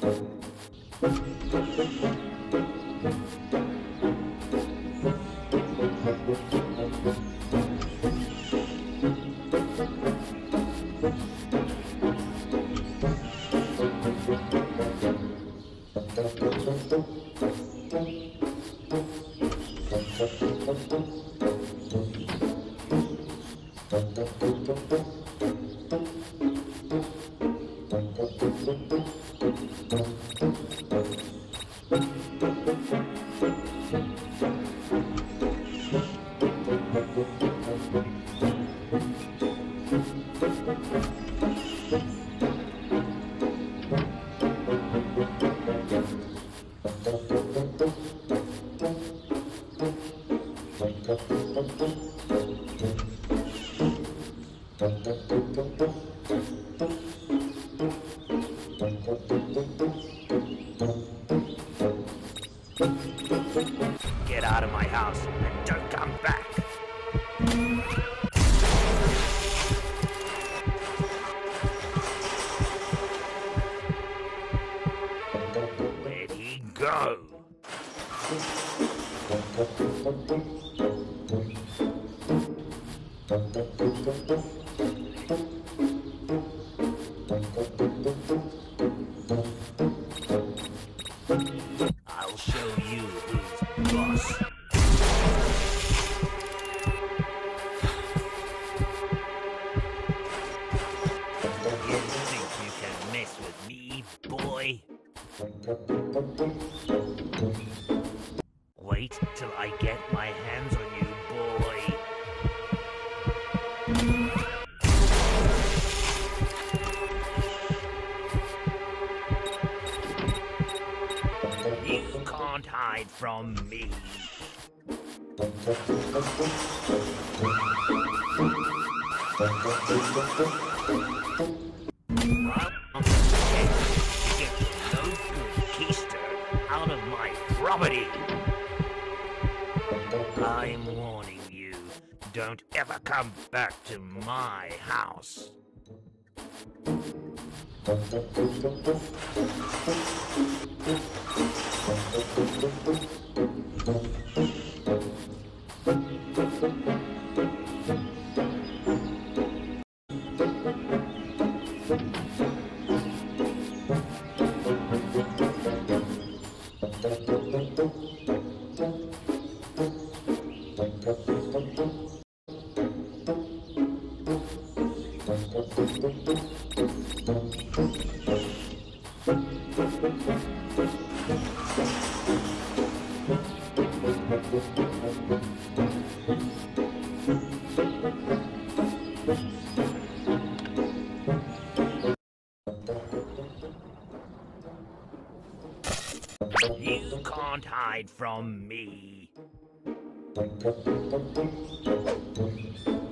Thank you. Get go? Me. On to get good keister out of my property. I'm warning you, don't ever come back to my house. Can't hide from me. Thank you.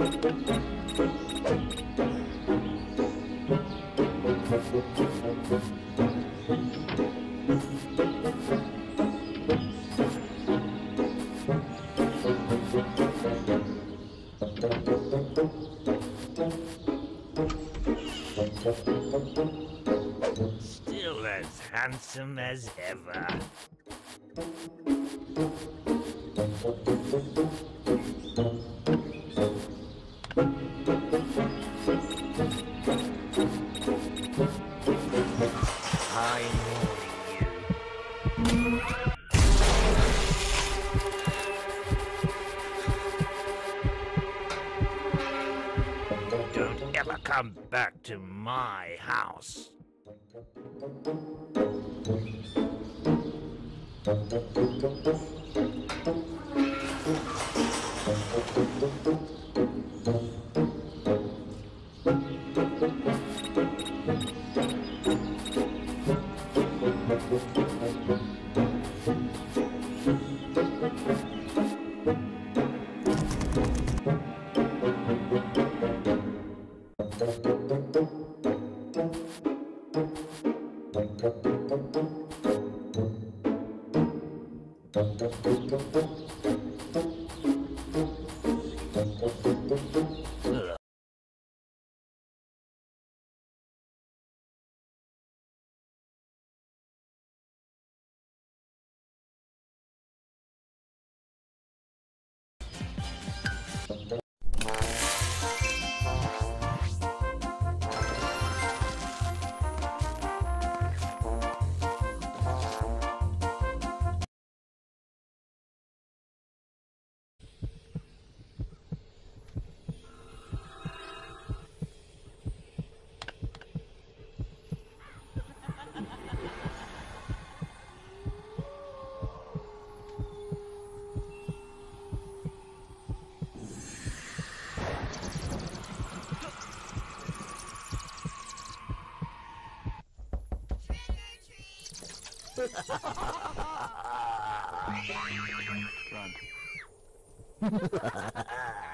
Still as handsome as ever. Come back to my house. Thank you. I'm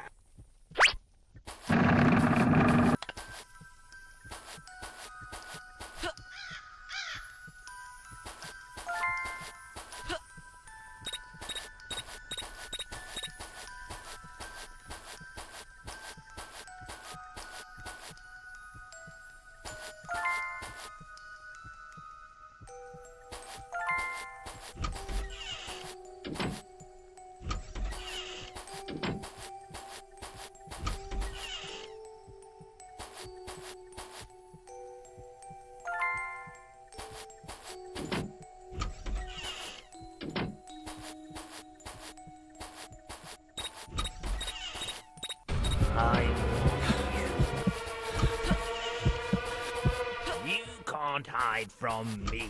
can't from me.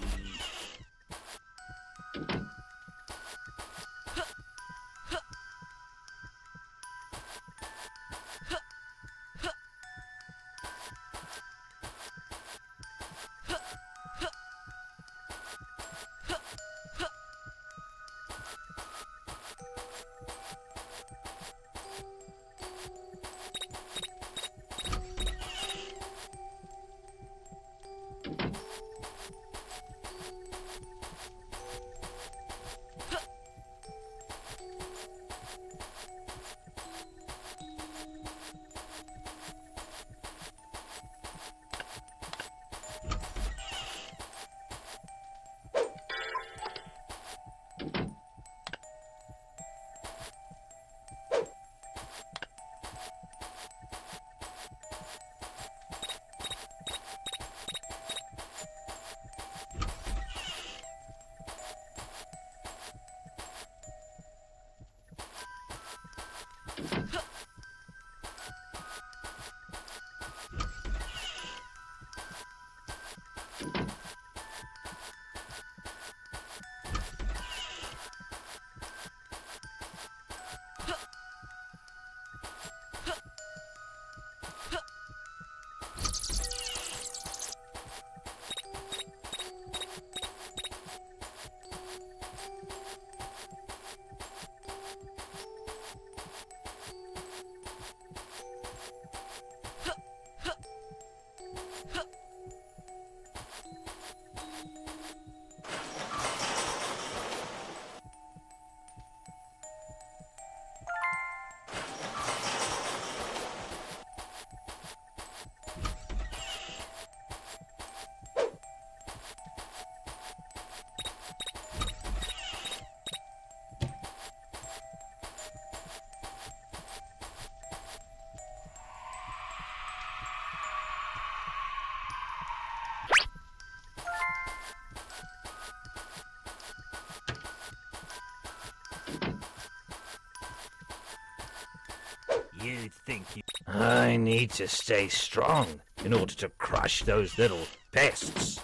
You think you... I need to stay strong in order to crush those little pests.